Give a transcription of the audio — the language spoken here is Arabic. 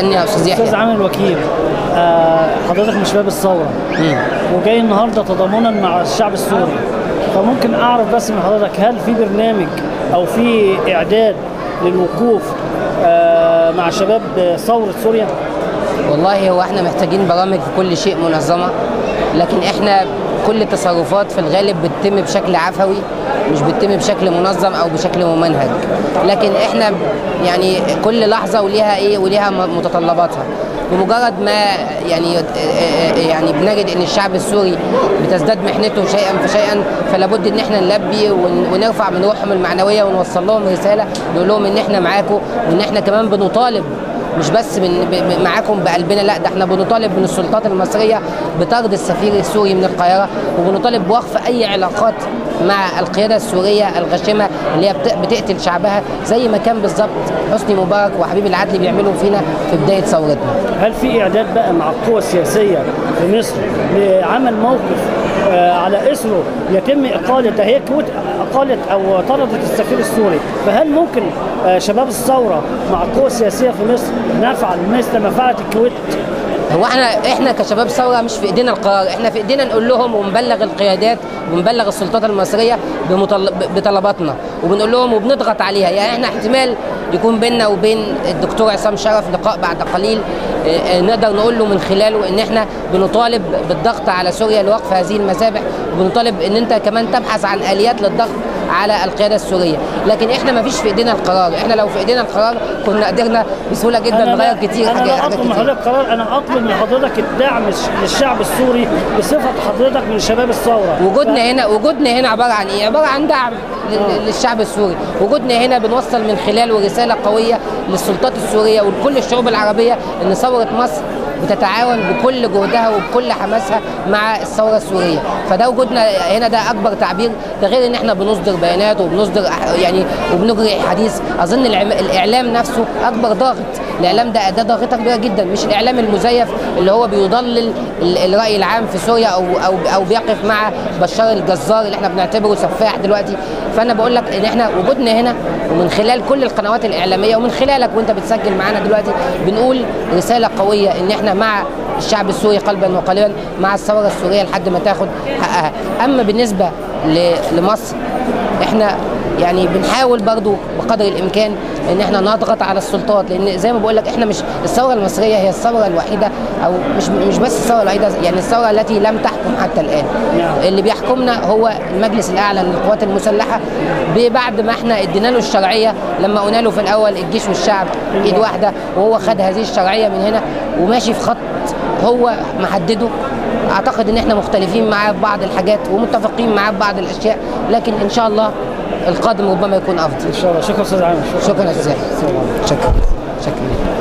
اسالني يا أستاذ أستاذ يحيى عامل الوكيل آه، حضرتك من شباب الثوره. وجاي النهارده تضامنا مع الشعب السوري فممكن أعرف بس من حضرتك هل في برنامج أو في إعداد للوقوف آه، مع شباب ثورة سوريا؟ والله هو إحنا محتاجين برامج في كل شيء منظمة لكن إحنا كل التصرفات في الغالب بتتم بشكل عفوي مش بتتم بشكل منظم أو بشكل ممنهج. لكن إحنا يعني كل لحظة وليها إيه؟ وليها متطلباتها. بمجرد ما يعني يعني بنجد إن الشعب السوري بتزداد محنته شيئا فشيئا فلا بد إن إحنا نلبي ون- ونرفع من روحهم المعنوية ونوصل لهم رسالة نقول لهم إن إحنا معاكم وإن إحنا كمان بنطالب مش بس من معاكم بقلبنا لا ده إحنا بنطالب من السلطات المصرية بطرد السفير السوري من القاهرة وبنطالب بوقف أي علاقات مع القيادة السورية الغاشمه اللي هي بت- بتقتل شعبها زي ما كان بالظبط حسني مبارك وحبيب العدل بيعملوا فينا في بداية ثورتنا. هل في إعداد بقى مع القوى السياسيه في مصر لعمل موقف على اثره يتم ده هي اقالت أو طردت السفير السوري. فهل ممكن آه، شباب الثورة مع القوى السياسيه في مصر نفعل مثل ما فعلت الكويت؟ هو إحنا إحنا كشباب ثورة مش في إيدينا القرار. إحنا في إيدينا نقول لهم ونبلغ القيادات ونبلغ السلطات المصرية. بطلباتنا. وبنقول لهم وبنضغط عليها. يعني إحنا احتمال يكون بيننا وبين الدكتور عصام شرف لقاء بعد قليل. آه، آه، نقدر نقول له من خلاله إن إحنا بنطالب بالضغط على سوريا لوقف هذه المذابح وبنطالب إن أنت كمان تبحث عن آليات للضغط على القيادة السورية. لكن إحنا ما فيش في إيدينا القرار. إحنا لو في إيدينا القرار كنا قدرنا بسهولة جدا نغير كتير أنا لا أطلب من حضرتك قرار. أنا أطلب من حضرتك الدعم للشعب السوري بصفة حضرتك من شباب الثورة. وجودنا هنا وجودنا هنا عبارة عن إيه؟ عبارة عن دعم لل- للشعب السوري، وجودنا هنا بنوصل من خلاله رساله قوية للسلطات السورية ولكل الشعوب العربية إن ثورة مصر بتتعاون بكل جهدها وبكل حماسها مع الثورة السورية، فده وجودنا هنا ده أكبر تعبير. ده غير إن إحنا بنصدر بيانات وبنصدر يعني وبنجري حديث، أظن الإعلام نفسه أكبر ضاغط، الإعلام ده أداة ضاغطه كبيره جدا مش الإعلام المزيف اللي هو بيضلل ال- الرأي العام في سوريا أو أو أو بيقف مع بشار الجزار اللي إحنا بنعتبره سفاح دلوقتي. فأنا بقول لك إن إحنا وجودنا هنا ومن خلال كل القنوات الإعلامية ومن خلالك وأنت بتسجل معانا دلوقتي بنقول رسالة قوية إن إحنا مع الشعب السوري قلبا وقالبا مع الثورة السورية لحد ما تاخد حقها. أما بالنسبة لمصر إحنا يعني بنحاول برضو بقدر الإمكان إن إحنا نضغط على السلطات لأن زي ما بقول لك إحنا مش الثورة المصرية هي الثورة الوحيدة أو مش مش بس الثورة الوحيدة يعني الثورة التي لم تحكم حتى الآن. نعم. اللي بيحكمنا هو المجلس الأعلى للقوات المسلحة. بعد ما إحنا ادينا له الشرعية لما قلنا له في الأول الجيش والشعب إيد واحدة وهو خد هذه الشرعية من هنا وماشي في خط هو محدده. أعتقد إن إحنا مختلفين معاه في بعض الحاجات ومتفقين معاه في بعض الأشياء لكن إن شاء الله القادم ربما يكون أفضل. إن شاء الله. شكرا أستاذ عامر. شكرا. أستاذ شكرا. شكرا.